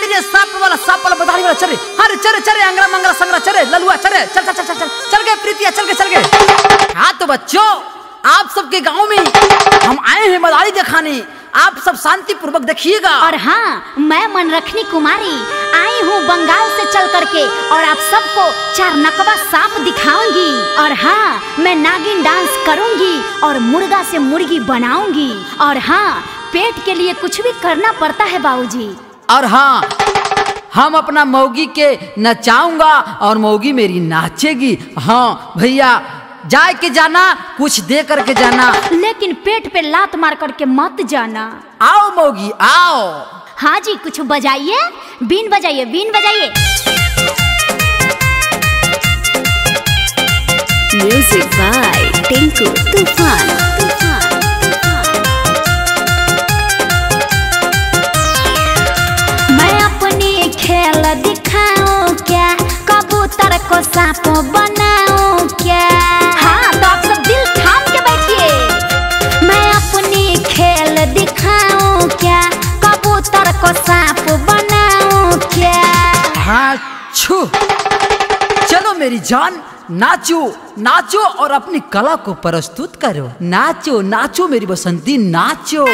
गाड़ी रे सांप वाला सांप वाला वाला ललुआ चले, चल चल चल चल चल गए प्रीतिया, चल गए चल गए। हाँ तो बच्चों, आप सबके गाँव में हम आए हैं मदारी दिखाने। आप सब शांति पूर्वक देखिएगा। और हाँ मैं मनरखनी कुमारी, आई हूँ बंगाल से चल करके, और आप सबको चार नकबा सांप दिखाऊँगी। और हाँ मैं नागिन डांस करूँगी, और मुर्गा से मुर्गी बनाऊँगी। और हाँ पेट के लिए कुछ भी करना पड़ता है बाबूजी। और हाँ हम अपना मौगी के नचाऊँगा और मौगी मेरी नाचेगी। हाँ भैया जाए के जाना कुछ दे करके जाना। लेकिन पेट पे लात मार करके मत जाना। आओ मौगी आओ। हाँ जी कुछ बजाइए। बीन बजाइए बीन बजाइए। म्यूज़िक बाय टिंकू तूफ़ान तूफ़ान को सांप बनाऊँ क्या? हाँ तो आप सब दिल थाम के बैठिए। मैं अपनी खेल दिखाऊँ क्या? कबूतर को सांप बनाऊँ क्या? हाँ छू। चलो मेरी जान नाचो नाचो और अपनी कला को प्रस्तुत करो। नाचो नाचो मेरी बसंती नाचो।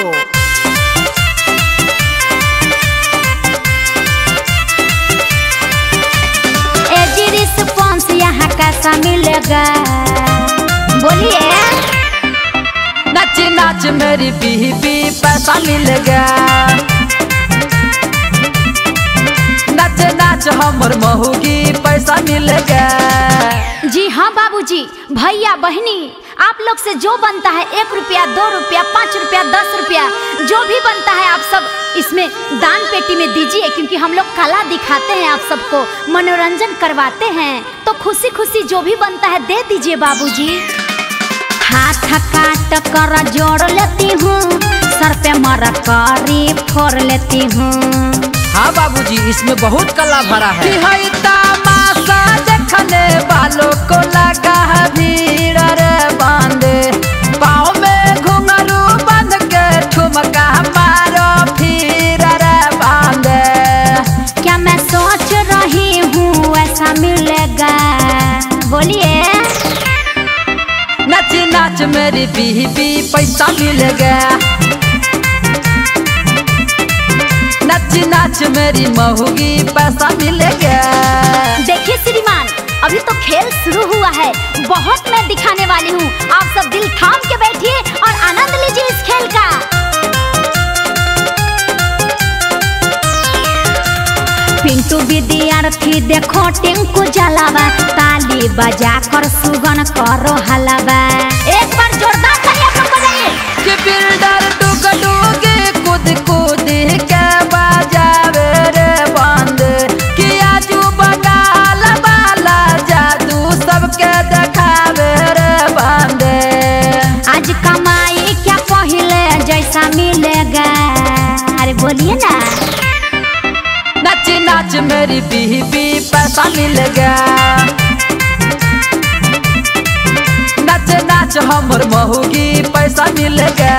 कैसा मिलेगा बोलिए। नाच नाच मेरी बीबी, पैसा मिलेगा नाच नाच हमर महूगी पैसा मिलेगा बाबूजी भैया बहनी आप लोग से जो बनता है एक रुपया दो रुपया पाँच रुपया दस रुपया जो भी बनता है आप सब इसमें दान पेटी में दीजिए क्योंकि हम लोग कला दिखाते हैं आप सबको मनोरंजन करवाते हैं। तो खुशी खुशी जो भी बनता है दे दीजिए बाबूजी। हाथ काट कर जोड़ लेती हूँ सर पे मरकरी फोड़ लेती हूँ। हाँ बाबूजी इसमें बहुत कला भरा है। हूँ मिलेगा। बोलिए। नाच नाच मेरी बीबी पैसा मिलेगा नाच नाच मेरी महूगी पैसा मिलेगा देखिए श्रीमान अभी तो खेल शुरू हुआ है। बहुत मैं दिखाने वाली हूँ। आप सब दिल थाम के बैठिए। विद्यार्थी देखो टिंकू जलावा ताली बजा कर सुगन करो हलावा। एक बार जोरदार तालियाँ सब बजाइए कि बिल्डर डुग डुगे कूद कूद के बजावे रे बंद। कि आजू बंगाल वाला जादू सबके देखावे रे बंद। आज कमाई क्या पहले जैसा मिलेगा? अरे बोलिए ना। नाच मेरी बीबी पैसा मिलेगा नाच नाच हमर महुगी पैसा मिलेगा